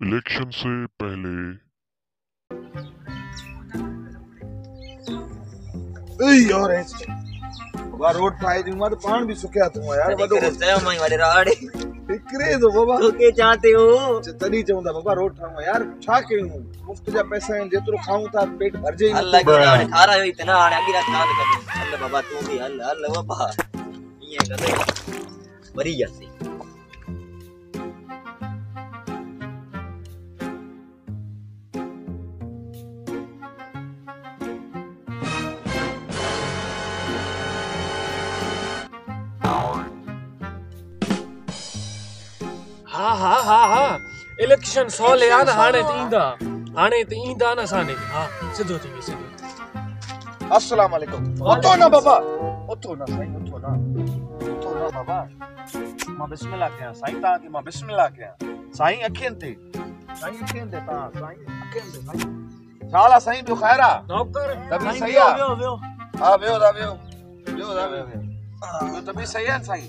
Election से पहले। Ui, और रोड ठाहे दी माँ पान भी सुखया तू यार वडो चयो मई वाले राड़े। फिक्रे दो बाबा। तो के चाहते हो? तॾहिं चवंदा बाबा रोड ठाहियूं यार छा कयूं मुफ़्त जा पैसा आहिनि जेतिरो खाऊं था पेट भरिजे ई अल्लाह की राड़े खारा हुई इतना हाणे अगी रात कान कबी हल बाबा तू भी हल हल बाबा। ये करे मरी जासी हा हा हा. हा इलेक्शन सवले आहे न हाणे त ईंदा हाणे त ईंदा न ॾे हा सिधो थी वियो सिधो अस्सलाम वालेकुम उथो न बाबा उथो न साईं उथो न उथो न बाबा माँ बिस्मिल्लाह कयां साईं तव्हांखे माँ बिस्मिल्लाह कयां साईं अखियुनि ते साईं अखियुनि ते तव्हां साईं अखियुनि ते साईं छा हाल आहे साईं ॿियो ख़ैर आहे नौकर तबी सही आहे वियो वियो हा वियो था वियो वियो था वियो ॿियो तबी सही आहे साईं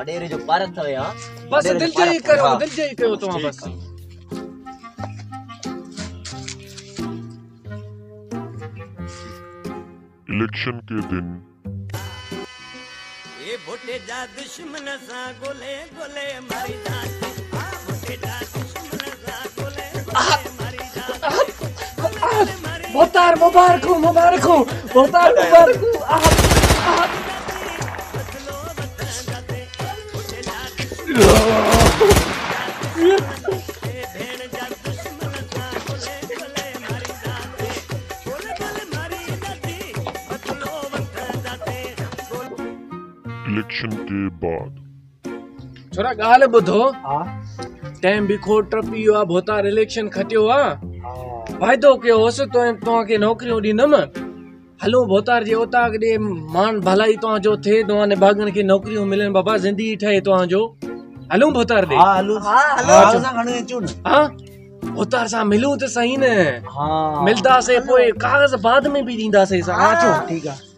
वडेरे जो पारत अथव या बस वडेरे जो दिलजाई पारत कयो अथव। दिलजाई कयो बस इलेक्शन के दिन ए भोटे जा दुश्मन सा गोले गोले मारी जात आ भोटे जा दुश्मन सा गोले गोले मारी मुबारक हो मुबारक हो मोतार मुबारक हो आह, इलेक्शन के बाद। छोरा ॻाल्हि ॿुधो टाइम बि खोड़ टपी वियो आहे भोतार इलेक्शन खटियो आहे वाइदो कयो हुअसि तो तव्हांखे नौकरियूं ॾींदुमि हलो भोतार जे उताक ॾे मान भलाई तव्हांजो थिए तव्हां भागनि खे नौकरियूं मिलनि बाबा ज़िंदगी ठहे तव्हांजो हलूं भोतार ॾे हा हलो हा हलो असां खणी अचूं न हा। भोतार सां मिलूं त सही न। हा। मिलंदासीं पोइ कागज़ बाद में बि ॾींदासीं असां हा अचो ठीकु आहे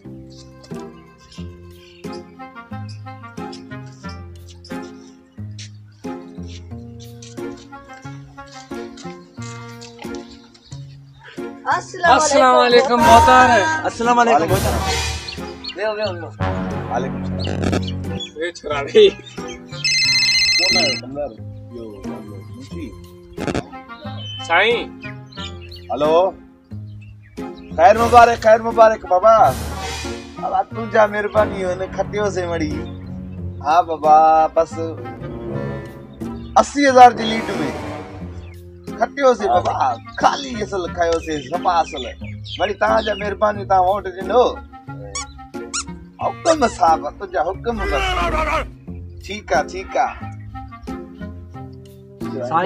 अस्सलाम वालेकुम भोतार अस्सलाम वालेकुम वेहो वेहो वेहो वालेकुम सलाम। ए छोराड़ी। साईं। हेलो। खैर मुबारक खैर मुबारक, बाबा। बाबा तुंहिंजा महिरबानी हुन खटियोसीं वड़ी हा, बाबा, बस। असी हज़ार जी लीड में खटियोसीं बाबा, ख़ाली असल खयोसीं सफ़ा असल। वरी तव्हांजा महिरबानी तव्हां वोट ॾिनो हुकम साहब तुंहिंजा हुकम बस। ठीकु आहे ठीकु आहे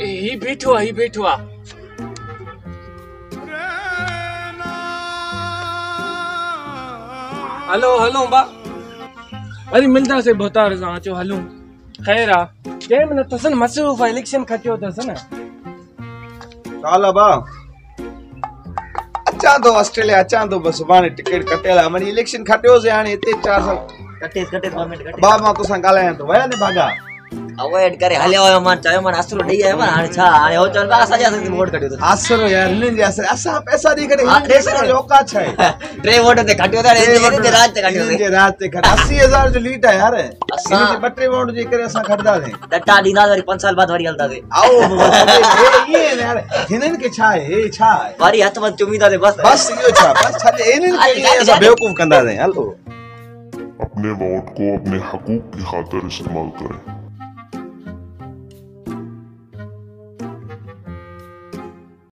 ही बीठो आहे ही बीठो आहे हलो हलो बा। वरी मिलंदासीं भोतार सां अचो हलूं। ख़ैर आहे कंहिं न अथसि मसरूफ़ आहे इलेक्शन खटियो अथसि न काला बा। अचां थो ऑस्ट्रेलिया अचां थो बसि सुभाणे टिकट कटियल आहे वरी इलेक्शन खटियोसीं हाणे हिते चारि साल कटेसि कटेसि बा माँ तोसां ॻाल्हायां थो वया ने भागा। अवॉइड करे हलियो आहियो माँ चयो माँ असुलो ॾेई आयो माँ हाणे छा हाणे हो चवनि पिया असां जा वोट कटियो आसरो यार हिननि जे आसरे असां पैसा ॾेई करे हा, ॾेई करे औकात छा वोट ते था हिन ते राज ते अथई जे राज ते असी हज़ार जो लीड आहे यार असां- जे टे वोट जे करे असां खटंदासीं टटा ॾींदासीं वरी पंज साल बाद वरी हलंदासीं आओ हे ईअं यार हिननि खे छा हे छा आहे वरी हथ मथ चुमींदासीं बसि बस इहो छा बस छा हिननि खे हल, ईअं हल, असां हल। बेवकूफ़ कंदासीं हलो अपने वोट को अपने हकूक की खातिर इस्तेमाल करें।